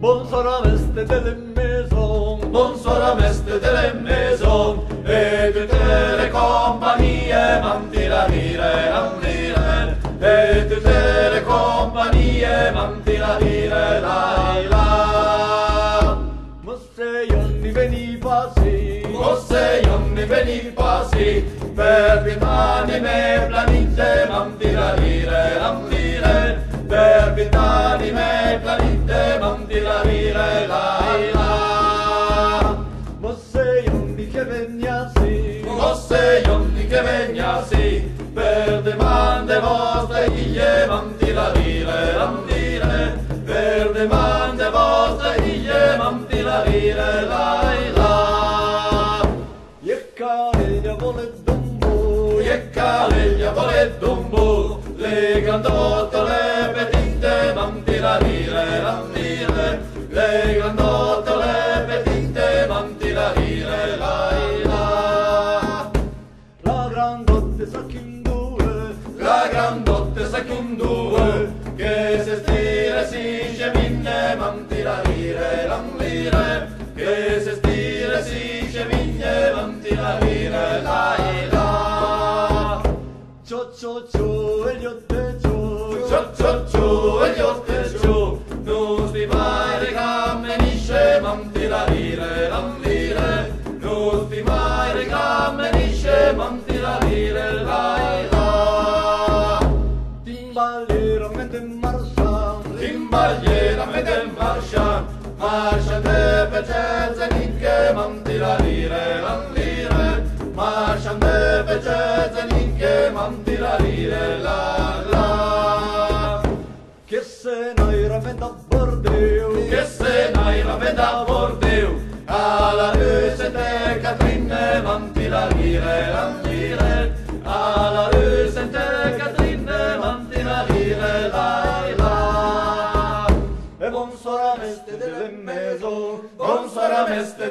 Bonsoir à veste delle maisons, bonsoir à veste delle maisons, e tutte le compagnie manti la rire, andire, e tutte le compagnie manti la rire, la. La. Ma sei anni veniva sì, ma sei anni veniva sì, per vent'anni me planite manti la rire, anni che vegnasi, ma sei anni che vegnasi, per demande vostre figlie manti la rire, andire, per demande vostre figlie manti la rire, la la. E careglia vuole dumbo, e careglia vuole dumbo, le grandotte, le petite, manti la rire, andire, le grandotte, la grandotte sa chi in due, che se stire si scemine, manti la rire, l'andire, che se stire si timballiera mette marcia, marcia de pecezze ninche, manti la rire, l'andire, marcia de pecezze ninche, manti la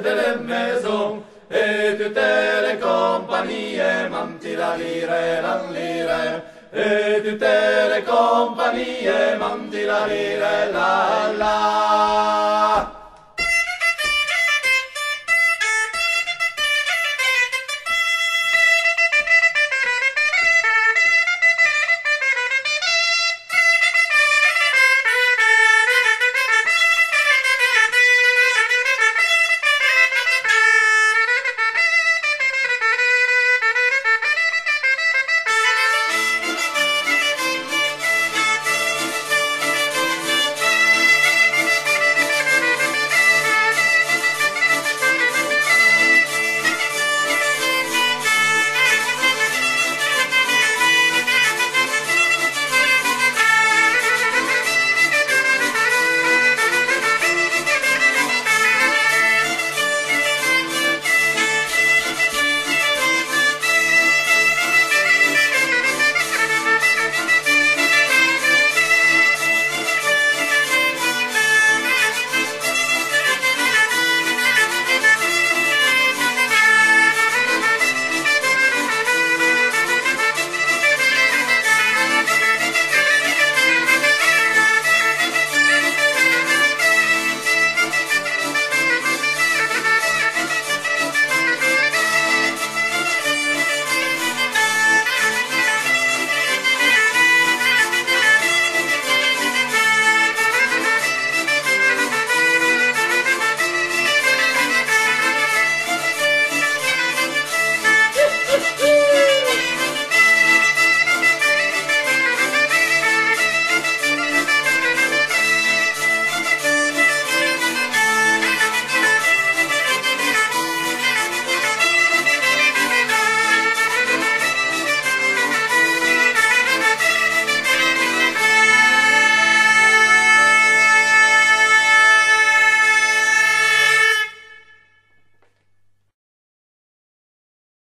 delle maisons, e tutte le compagnie, manti la lire, la lire, e tutte le compagnie, manti la lire, la la.